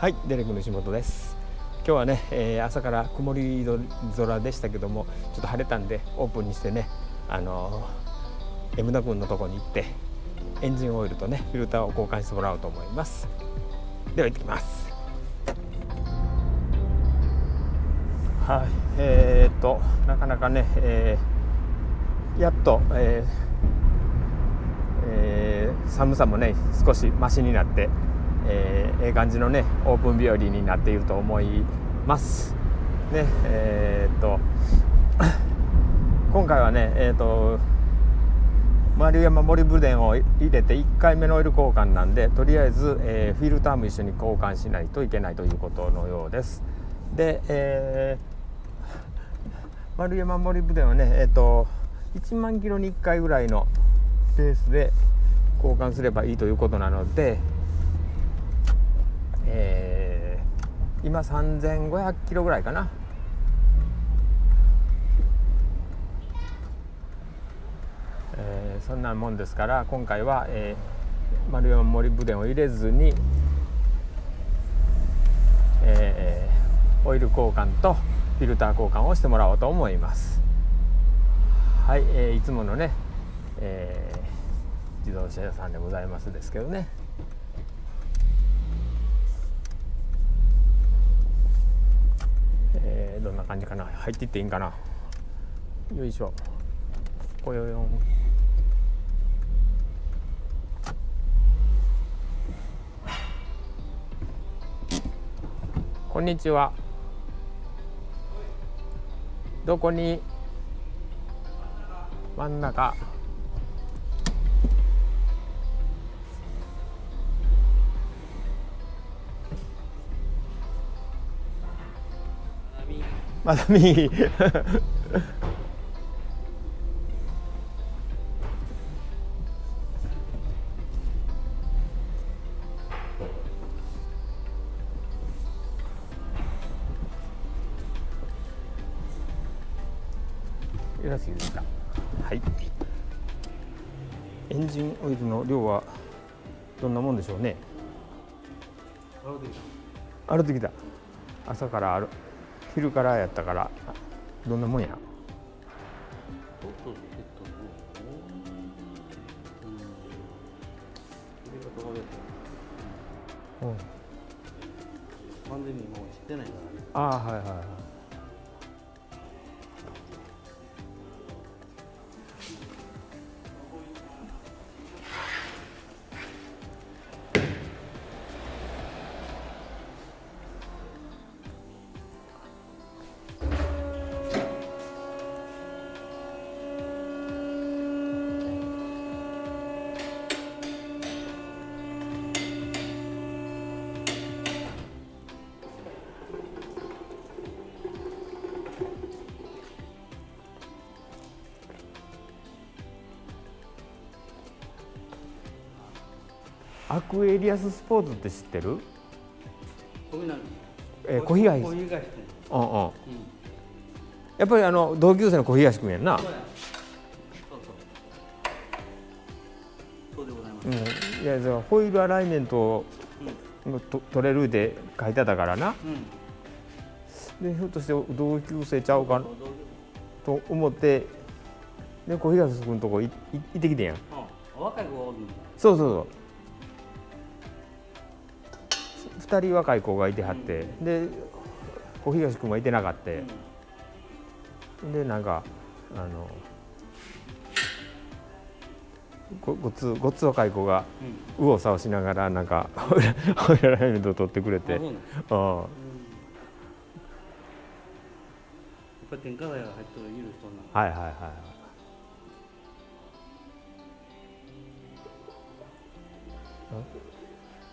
はいデレクの仕事です。今日はね、えー、朝から曇り空でしたけどもちょっと晴れたんでオープンにしてねあのー、M 田君のとこに行ってエンジンオイルとねフィルターを交換してもらおうと思います。では行ってきます。はいえー、っとなかなかね、えー、やっと、えーえー、寒さもね少しマシになってえー、ええ感じのねオープン日和になっていると思います。ねえー、っと 今回はねえー、っと丸山森ブデンを入れて1回目のオイル交換なんでとりあえず、えー、フィルターも一緒に交換しないといけないということのようです。で、えー、丸山森ブデンはねえっと1万キロに1回ぐらいのペースで交換すればいいということなので、えー、今3500キロぐらいかな。えー、そんなもんですから今回は、えー、丸四森ブデンを入れずに、えー、オイル交換とフィルター交換をしてもらおうと思います。はい、えー、いつものね、えー、自動車屋さんでございますですけどねえー、どんな感じかな。入っていっていいんかな。よいしょ。こよよんこんにちは。どこに？真ん中。まだ右よろしいですか？はい。エンジンオイルの量はどんなもんでしょうね？洗ってきた。朝からある昼からやったからどんなもんや？アクエリアススポーツって知ってる？えー、小東小東うんうん、うん、やっぱりあの同級生の小東君やんな。うん、いやホイールアライメントうん。と取れるで書いてたからな、うん、でひょっとして同級生ちゃうかと思ってで小東君のとこ行ってきてんやん、若い子そうそうそう2人若い子がいてはって、うん、で小東君はいてなかった、うん、でなんかあのごごつごつ若い子が右往左往しながらなんかホイラライメントを取ってくれて、うん、あやっぱ添加剤が入っている人なはいはいはいはい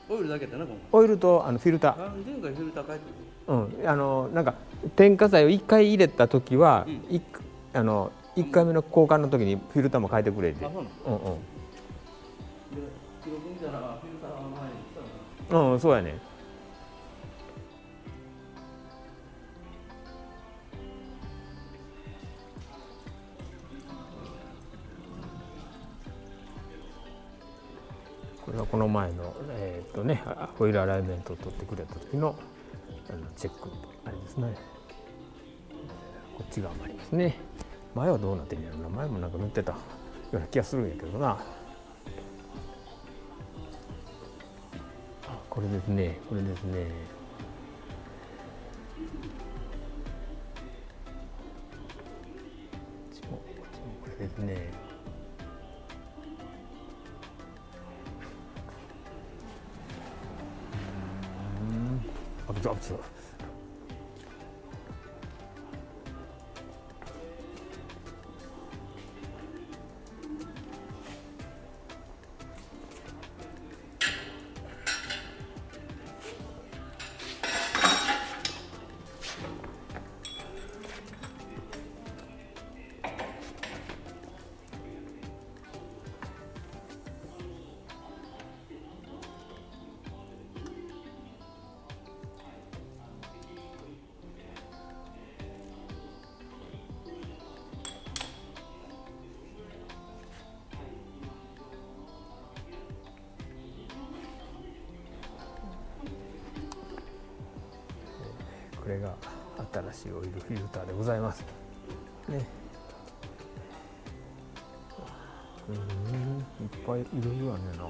オイルだけだなオイルとあのフィルター。前回フィルター変えてうん。あのなんか添加剤を1回入れた時は、うん、あの1回目の交換の時にフィルターも変えてくれて。うんうん。うんそうやねこれはこの前の、えーとね、ホイールアライメントを取ってくれた時のあのチェックあれですね。こっち側もありますね。前はどうなってんやろな。前もなんか塗ってたような気がするんやけどな。これですね。これですね。こっちもこっちもこれですね。あこれが新しいオイルフィルターでございます。ね。うん、いっぱいいるよねな。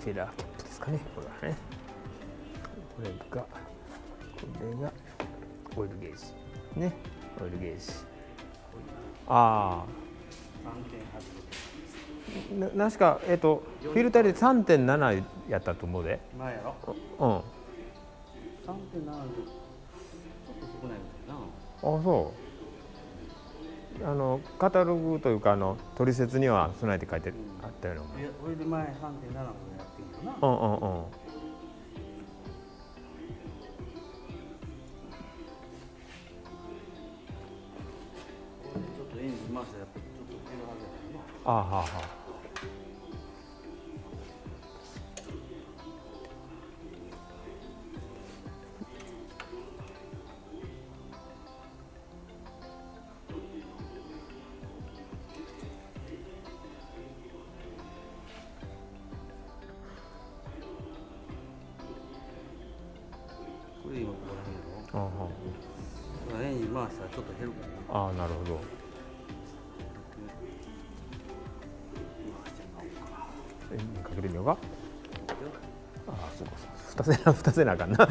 フェラーキャップですかねこれはね。これがこれがオイルゲージねオイルゲージああなしかえっ、とフィルターで3.7やったと思うで。前やろ？うん。3.7でちょっと少ないみたいな。あそう。あのカタログというかあの取説には備えて書いてあったようなもん。いや、これで前3.7哦哦哦。啊，好好。ちょっと減るからな。ああなるほど。かけてみようかああそうかそうか。二つな二つなあかんな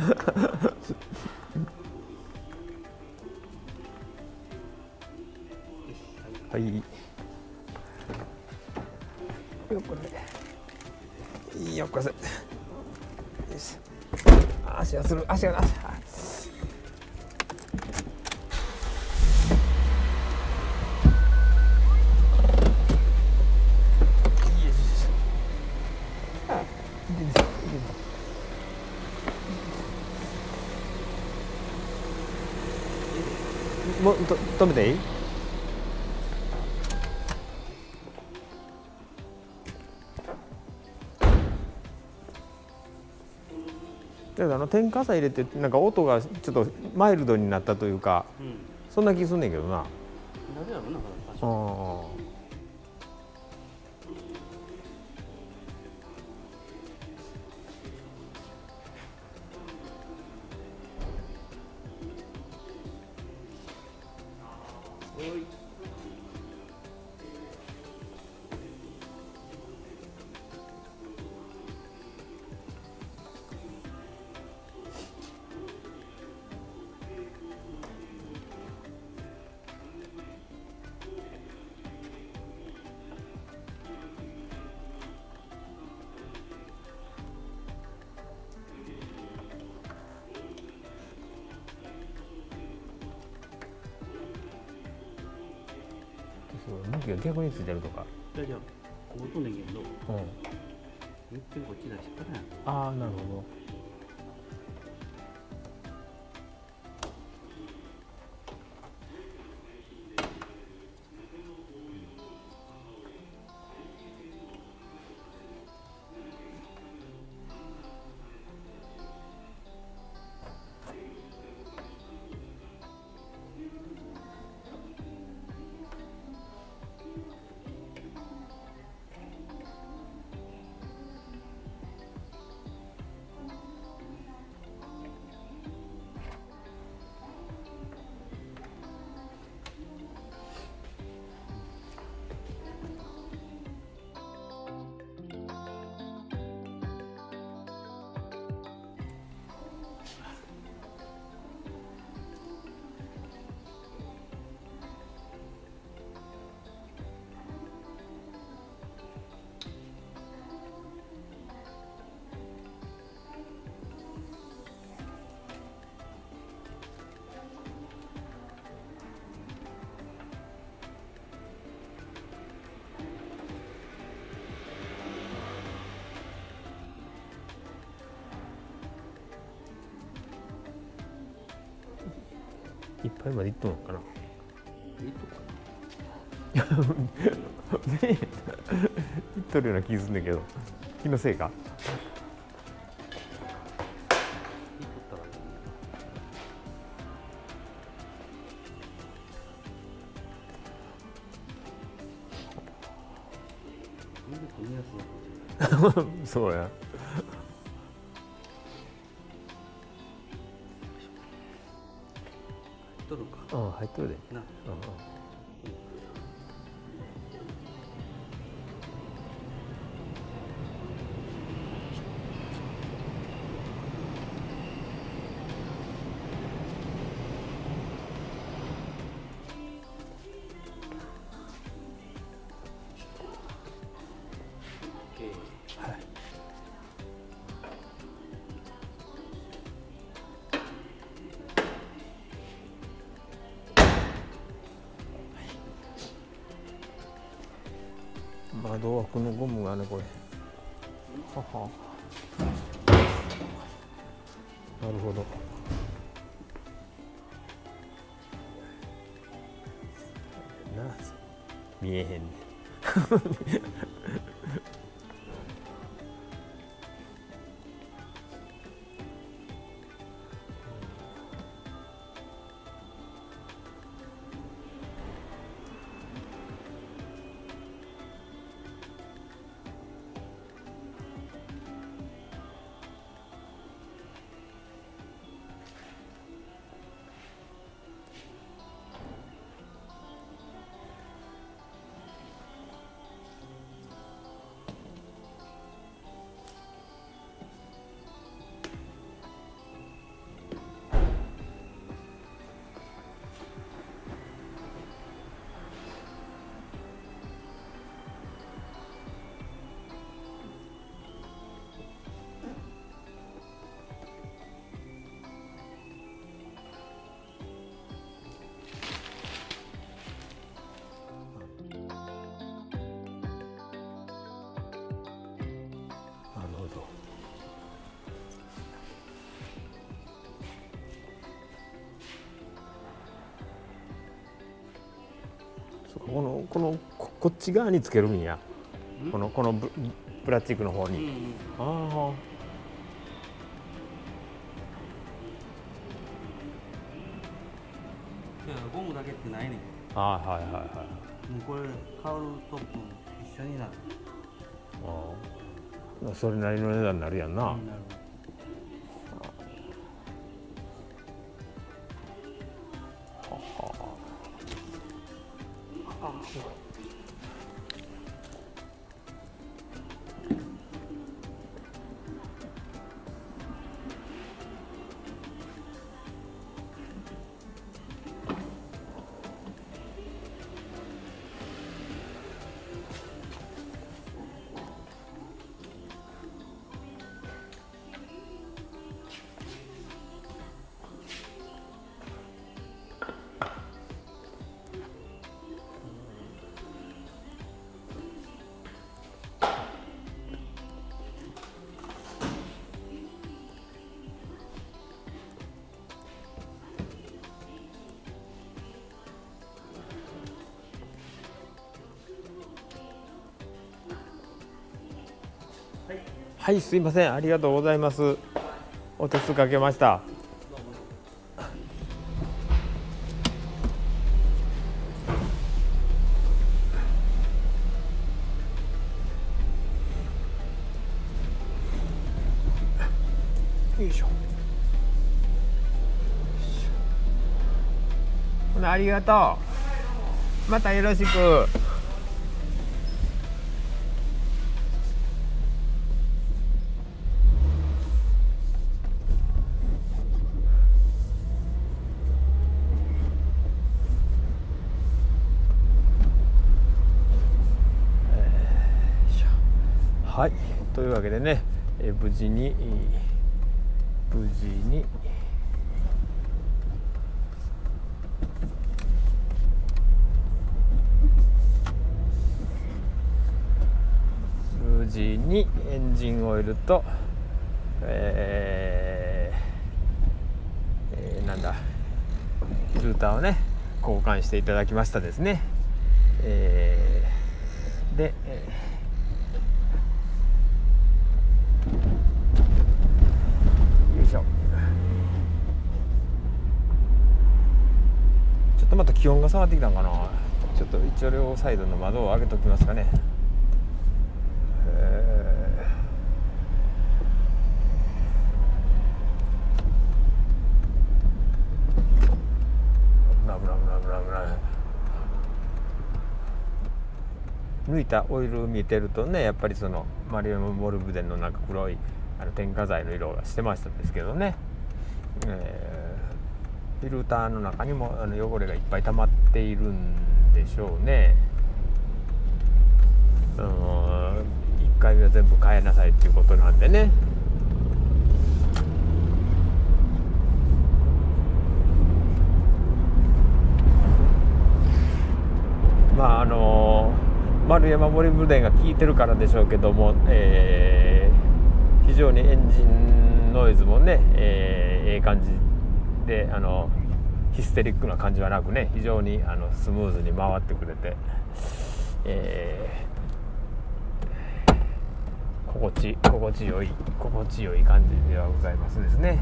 止めていい？あの点火さ入れてなんか音がちょっとマイルドになったというかうん。そんな気すんねんけどな。なぜやろなこれあ多が逆についてるとか、じゃあじゃあこことねんけど。うん、一遍こっち出してからやああなるほどいっぱいまでいっとんのかな。いっとるような気すんだけど。気のせいか？そうや取るか。うん入っとるで。な。うんうんなるほど。な見えへんねこのこのここっち側につけるんや。ん？このこのブプラスチックの方に、うんうん。あゴムだけってないねん。あああはいはいはい。もうこれカウルトップ一緒になる。ああそれなりの値段になるやんな、うんなるはいすいません。ありがとうございます。お手数かけました。よいしょ。ほなありがとう。またよろしくはいというわけでね、え無事に無事に。無事にエンジンオイルとえーえーなんだフィルターをね交換していただきましたですね、えーで、えーよいしょちょっとまた気温が下がってきたんかな。ちょっと一応両サイドの窓を開けときますかね。い危ない危ない危ない危ない。抜いたオイル見てるとねやっぱりそのマリウムモルブデンのなんか黒いあの添加剤の色がしてましたんですけどね、えーフィルターの中にもあの汚れがいっぱい溜まっているんでしょうね。うん1回目は全部変えなさいっていうことなんでね。まああの丸山森ブデンが効いてるからでしょうけども、えー、常にエンジンノイズもねえー、ええ感じであのヒステリックな感じはなくね非常にあのスムーズに回ってくれて、えー、心地心地よい心地よい感じではございますですね。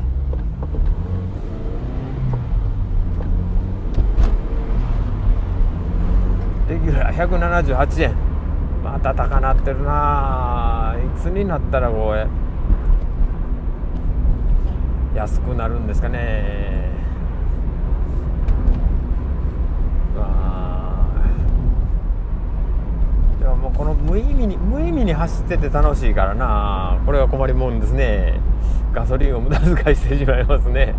レギュラー178円。また高なってるないつになったらこれ。安くなるんですかね。でももうこの無意味に無意味に走ってて楽しいからな。これは困りもんですね。ガソリンを無駄遣いしてしまいますね。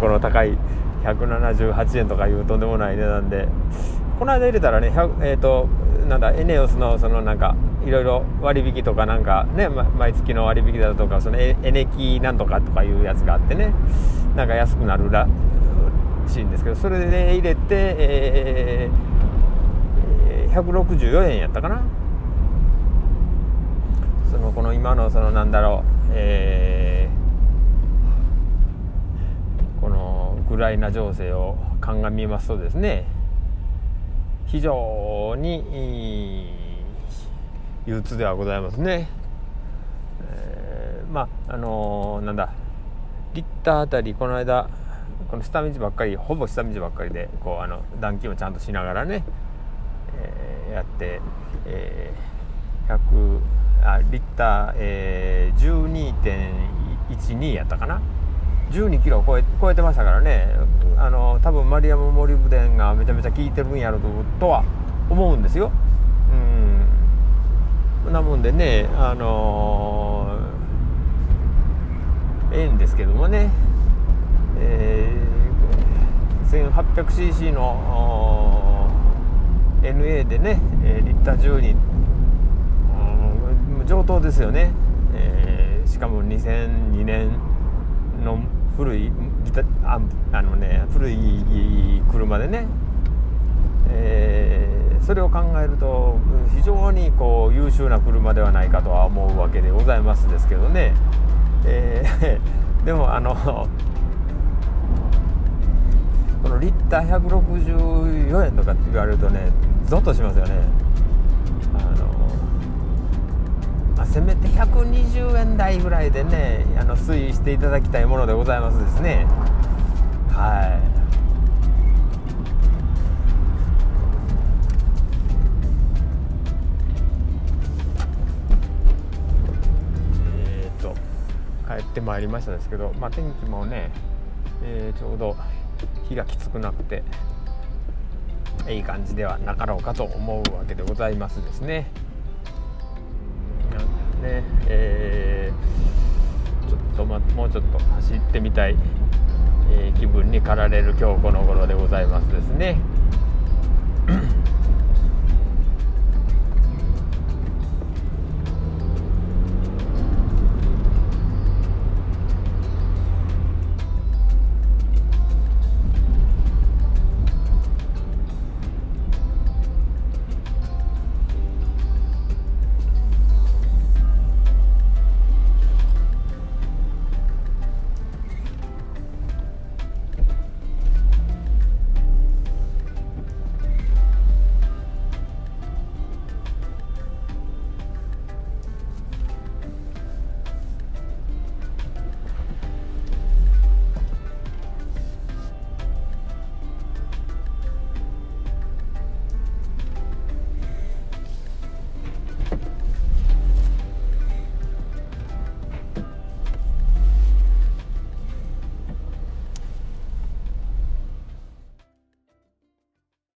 この高い178円とかいうとんでもない値段で。この間入れたらねえっ、ー、となんだエネオスのそのなんかいろいろ割引とかなんかね、毎月の割引だとかそのエネキなんとかとかいうやつがあってね。なんか安くなるらしいんですけどそれで入れて、えー、164円やったかな。そのこの今のそのなんだろう、えー、このウクライナ情勢を鑑みますとですね非常に憂鬱ではございますね。えー、まああのー、なんだリッターあたりこの間この下道ばっかりほぼ下道ばっかりでこうあの暖気をちゃんとしながらね、えー、やって、えー、100あリッター、えー、12.12やったかな？12キロ超え超えてましたからねあの多分マリアム・モリブデンがめちゃめちゃ効いてるんやろとは思うんですよ。なもんでねあの、ええんですけどもね、えー、1800cc の NA でねリッター12、うん、上等ですよね、えー、しかも2002年の古いああのね古い車でね、えー、それを考えると非常にこう優秀な車ではないかとは思うわけでございますですけどね、えー、でもあのこのリッター164円とかって言われるとねゾッとしますよねあの。あせめて120円台ぐらいでねあの推移していただきたいものでございますですねってまいりましたですけど、まあ、天気もね、えー、ちょうど日がきつくなくていい感じではなかろうかと思うわけでございますですね。ねえー、ちょっと、ま、もうちょっと走ってみたい、えー、気分に駆られる今日この頃でございますですね。